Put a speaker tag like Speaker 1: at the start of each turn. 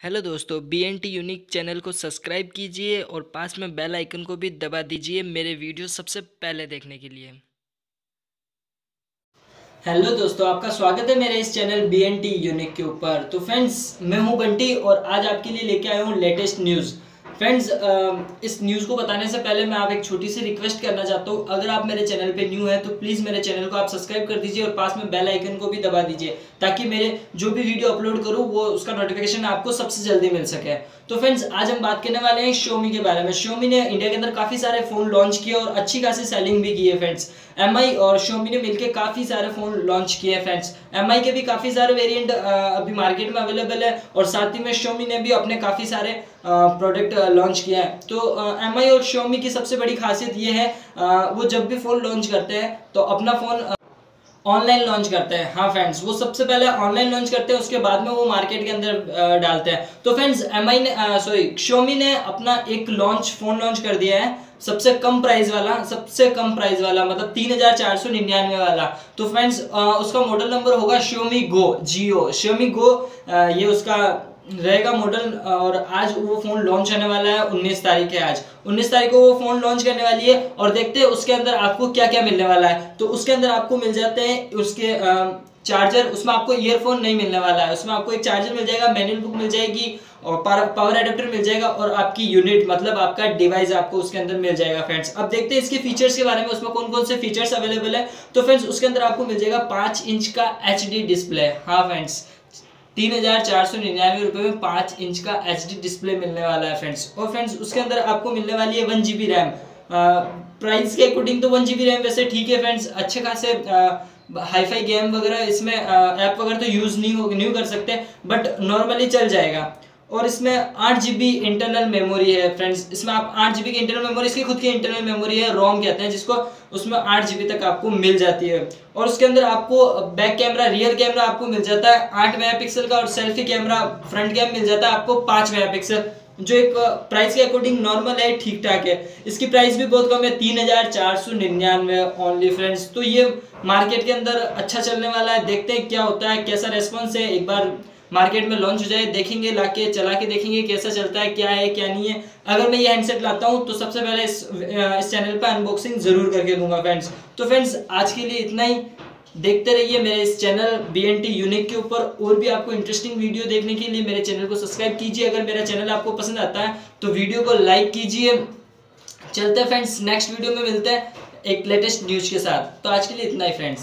Speaker 1: Hello दोस्तों B N T unique channel को subscribe कीजिए और पास में बेल आइकन को भी दबा दीजिए मेरे वीडियो सबसे पहले देखने के लिए। हेलो दोस्तों, आपका स्वागत है मेरे इस channel B N T unique के ऊपर। तो फ्रेंड्स, मैं हूँ बंटी और आज आपके लिए लेके आया हूँ लेटेस्ट न्यूज़ फ्रेंड्स इस न्यूज़ को बताने से पहले मैं आप एक छोटी सी रिक्वेस्ट करना चाहता हूँ। अगर आप मेरे चैनल पे न्यू है तो प्लीज़ मेरे चैनल को आप सब्सक्राइब कर दीजिए और पास में बेल आइकन को भी दबा दीजिए, ताकि मेरे जो भी वीडियो अपलोड करूँ, वो उसका नोटिफिकेशन आपको सबसे जल्दी मिल सके। तो फ्रेंड्स आज हम बात करने वाले हैं शोमी के बारे में। शोमी ने इंडिया के अंदर काफ़ी सारे फ़ोन लॉन्च किए और अच्छी खासी सेलिंग भी की है फ्रेंड्स एम और शोमी ने मिलकर काफ़ी सारे फ़ोन लॉन्च किए हैं फ्रेंड्स एम के भी काफ़ी सारे वेरियंट अभी मार्केट में अवेलेबल है और साथ ही में शोमी ने भी अपने काफ़ी सारे प्रोडक्ट लॉन्च किया है। तो एमआई और शोमी की सबसे बड़ी खासियत ये है वो जब भी फ़ोन लॉन्च करते हैं तो अपना फ़ोन ऑनलाइन लॉन्च करते हैं। हाँ फ्रेंड्स वो सबसे पहले ऑनलाइन लॉन्च करते हैं, उसके बाद में वो मार्केट के अंदर डालते हैं। तो फ्रेंड्स एम ने सॉरी शोमी ने अपना एक लॉन्च फ़ोन लॉन्च कर दिया है, सबसे कम प्राइस वाला, सबसे कम प्राइस वाला मतलब तीन हज़ार चार सौ निन्यानवे वाला। तो फ्रेंड्स उसका मॉडल नंबर होगा Xiaomi go Jio Xiaomi go ये उसका रहेगा मॉडल और आज वो फ़ोन लॉन्च होने वाला है 19 तारीख है आज। 19 तारीख को वो फ़ोन लॉन्च करने वाली है, और देखते हैं उसके अंदर आपको क्या क्या मिलने वाला है। तो उसके अंदर आपको मिल जाते हैं उसके चार्जर उसमें आपको ईयरफोन नहीं मिलने वाला है। उसमें आपको एक चार्जर मिल जाएगा मैनुअल बुक मिल जाएगी, और पावर एडेप्टर मिल जाएगा, और आपकी यूनिट मतलब आपका डिवाइस आपको उसके अंदर मिल जाएगा फ्रेंड्स अब देखते हैं इसके फीचर्स के बारे में, उसमें कौन कौन से फीचर्स अवेलेबल है। तो फ्रेंड्स उसके अंदर आपको मिल जाएगा पाँच इंच का एचडी डिस्प्ले हाँ फ्रेंड्स तीन हज़ार चार सौ निन्यानवे रुपए में पाँच इंच का एचडी डिस्प्ले मिलने वाला है फ्रेंड्स और फ्रेंड्स उसके अंदर आपको मिलने वाली है वन जीबी रैम प्राइस के अकॉर्डिंग तो वन जीबी रैम वैसे ठीक है फ्रेंड्स अच्छे खासे हाईफाई गेम वगैरह इसमें ऐप वगैरह तो यूज़ नहीं हो, नहीं कर सकते बट नॉर्मली चल जाएगा। और इसमें आठ जी इंटरनल मेमोरी है फ्रेंड्स इसमें आप आठ जी की इंटरनल मेमोरी इसकी खुद की इंटरनल मेमोरी है रोम कहते हैं, जिसको उसमें आठ जी तक आपको मिल जाती है. और उसके अंदर आपको बैक कैमरा रियर कैमरा आपको मिल जाता है, आठ मेगा का और सेल्फी कैमरा फ्रंट कैम मिल जाता है आपको पाँच मेगा जो एक प्राइस के अकॉर्डिंग नॉर्मल है ठीक ठाक है. इसकी प्राइस भी बहुत कम है, तीन हज़ार चार सौ निन्यानवे ओनली फ्रेंड्स तो ये मार्केट के अंदर अच्छा चलने वाला है, देखते हैं क्या होता है, कैसा रेस्पॉन्स है, एक बार मार्केट में लॉन्च हो जाए, देखेंगे, ला के, चला के देखेंगे कैसा चलता है, क्या है, क्या नहीं है। अगर मैं ये हैंडसेट लाता हूँ तो सबसे पहले इस इस चैनल पर अनबॉक्सिंग ज़रूर करके दूँगा फ्रेंड्स तो फ्रेंड्स आज के लिए इतना ही। देखते रहिए मेरे इस channel B N T unique के ऊपर। और भी आपको इंटरेस्टिंग वीडियो देखने के लिए मेरे चैनल को सब्सक्राइब कीजिए। अगर मेरा चैनल आपको पसंद आता है तो वीडियो को लाइक कीजिए। चलते हैं फ्रेंड्स नेक्स्ट वीडियो में मिलते हैं एक लेटेस्ट न्यूज़ के साथ। तो आज के लिए इतना ही फ्रेंड्स